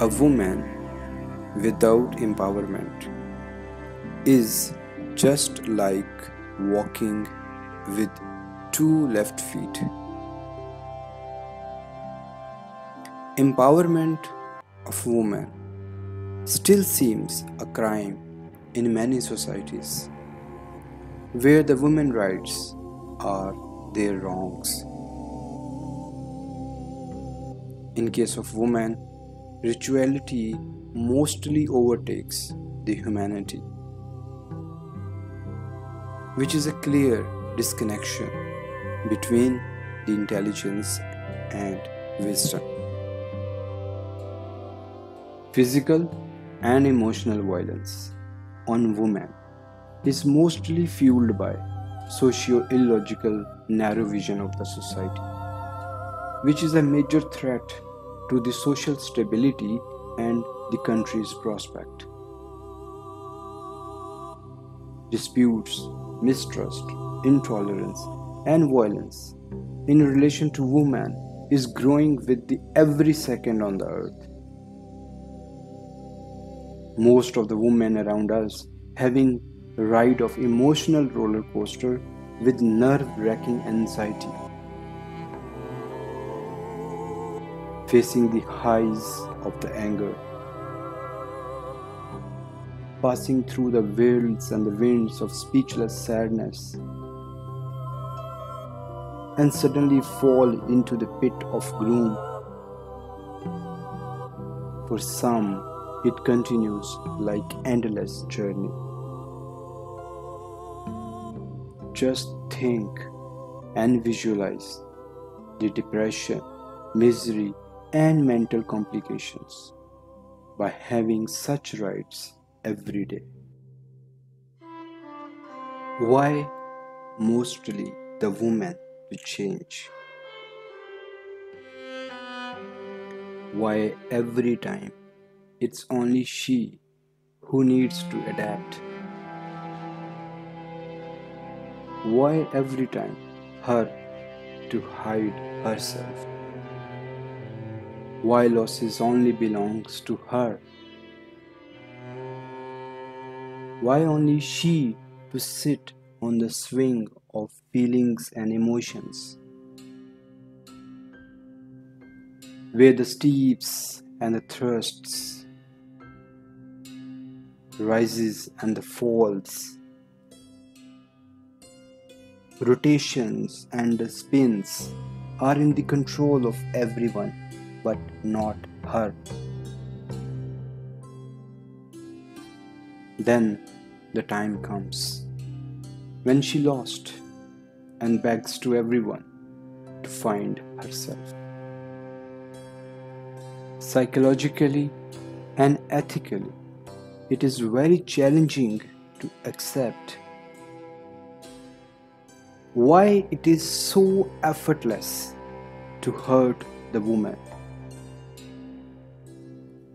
A woman without empowerment is just like walking with two left feet. Empowerment of women still seems a crime in many societies where the women rights are their wrongs. In case of women, rituality mostly overtakes the humanity, which is a clear disconnection between the intelligence and wisdom. Physical and emotional violence on women is mostly fueled by socio-illogical narrow vision of the society, which is a major threat to the social stability and the country's prospect. Disputes, mistrust, intolerance, and violence in relation to women is growing with the every second on the earth. Most of the women around us having a ride of emotional roller coaster with nerve-wracking anxiety. Facing the highs of the anger, passing through the whirls and the winds of speechless sadness, and suddenly fall into the pit of gloom. For some, it continues like endless journey. Just think and visualize the depression, misery, and mental complications by having such rights every day. Why mostly the woman to change? Why every time it's only she who needs to adapt? Why every time her to hide herself? Why losses only belongs to her? Why only she to sit on the swing of feelings and emotions? Where the steeps and the thrusts, rises and the falls, rotations and the spins are in the control of everyone but not her. Then the time comes when she lost and begs to everyone to find herself. Psychologically and ethically, it is very challenging to accept why it is so effortless to hurt the woman.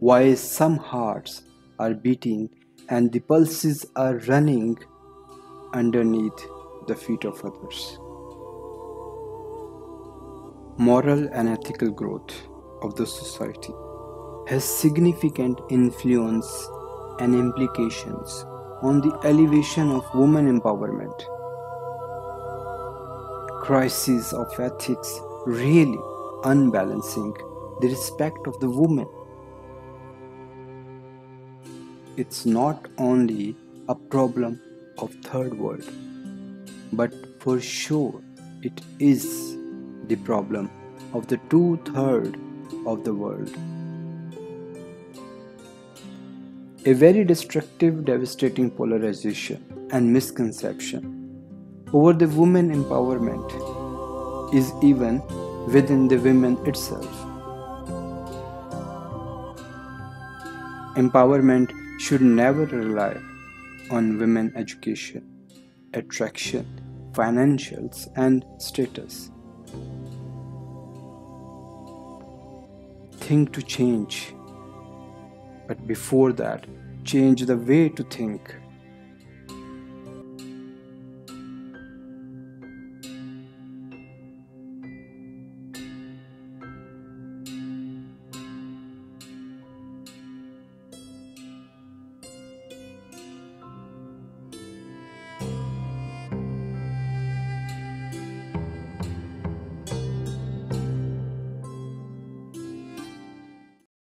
Why some hearts are beating and the pulses are running underneath the feet of others. Moral and ethical growth of the society has significant influence and implications on the elevation of women empowerment. Crises of ethics really unbalancing the respect of the woman. It's not only a problem of third world, but for sure it is the problem of the two third of the world. A very destructive, devastating polarization and misconception over the women empowerment is even within the women itself. Empowerment should never rely on women education, attraction, financials, and status. Think to change but before that, change the way to think.